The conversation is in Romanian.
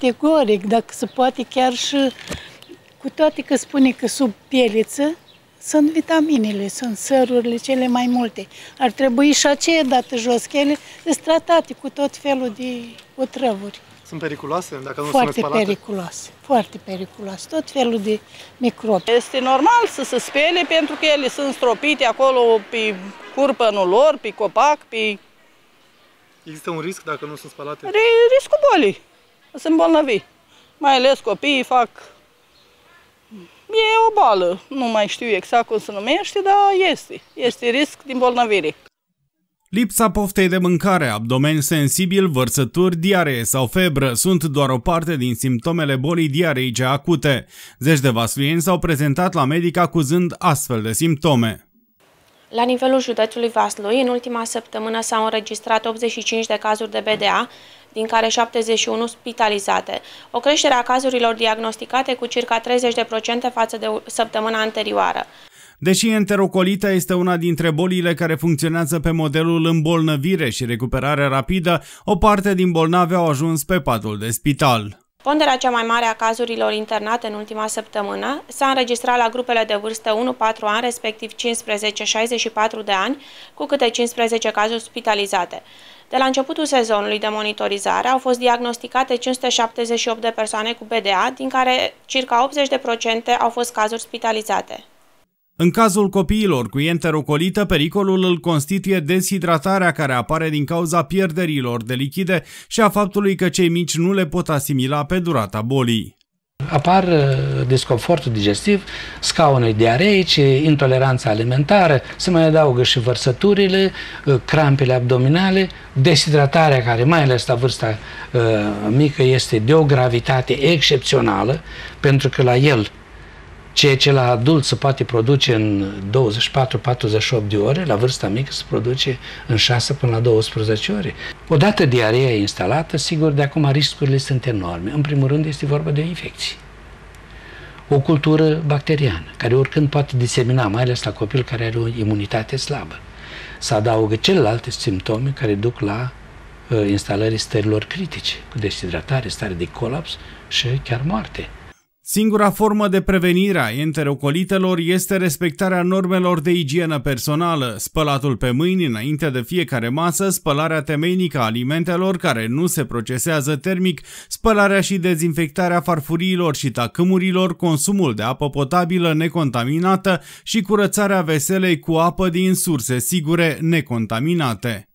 Categoric, dacă se poate chiar și cu toate că spune că sub pieliță sunt vitaminele, sunt sărurile cele mai multe. Ar trebui și aceea dată jos, că ele sunt tratate cu tot felul de otrăvuri. Sunt periculoase dacă nu foarte sunt spălate? periculoase, foarte periculoase, tot felul de microbi. Este normal să se spele pentru că ele sunt stropite acolo pe curpănul lor, pe copac, pe Există un risc dacă nu sunt spălate? ri- riscul bolii. Sunt bolnavi. Mai ales copiii fac... E o boală, nu mai știu exact cum se numește, dar este. Este risc din bolnăvire. Lipsa poftei de mâncare, abdomen sensibil, vărsături, diaree sau febră sunt doar o parte din simptomele bolii diareice acute. Zeci de vasluieni s-au prezentat la medic acuzând astfel de simptome. La nivelul județului Vaslui, în ultima săptămână s-au înregistrat 85 de cazuri de BDA, din care 71 spitalizate. O creștere a cazurilor diagnosticate cu circa 30% față de săptămâna anterioară. Deși enterocolita este una dintre bolile care funcționează pe modelul îmbolnăvire și recuperare rapidă, o parte din bolnavi au ajuns pe patul de spital. Ponderea cea mai mare a cazurilor internate în ultima săptămână s-a înregistrat la grupele de vârstă 1-4 ani, respectiv 15-64 de ani, cu câte 15 cazuri spitalizate. De la începutul sezonului de monitorizare au fost diagnosticate 578 de persoane cu BDA, din care circa 80% au fost cazuri spitalizate. În cazul copiilor cu enterocolită, pericolul îl constituie deshidratarea care apare din cauza pierderilor de lichide și a faptului că cei mici nu le pot asimila pe durata bolii. Apar uh, disconfortul digestiv, scaune diareice, intoleranța alimentară, se mai adaugă și vărsăturile, uh, crampele abdominale, deshidratarea care mai ales la vârsta uh, mică este de o gravitate excepțională, pentru că la el ceea ce la adult se poate produce în 24-48 de ore, la vârsta mică se produce în 6 până la 12 ore. Odată diareea instalată, sigur, de acum riscurile sunt enorme. În primul rând este vorba de infecții. O cultură bacteriană, care oricând poate disemina, mai ales la copil care are o imunitate slabă. Să adaugă celelalte simptome care duc la uh, instalării stărilor critice, cu deshidratare, stare de colaps și chiar moarte. Singura formă de prevenire a enterocolitelor este respectarea normelor de igienă personală, spălatul pe mâini înainte de fiecare masă, spălarea temeinică a alimentelor care nu se procesează termic, spălarea și dezinfectarea farfuriilor și tacâmurilor, consumul de apă potabilă necontaminată și curățarea veselei cu apă din surse sigure necontaminate.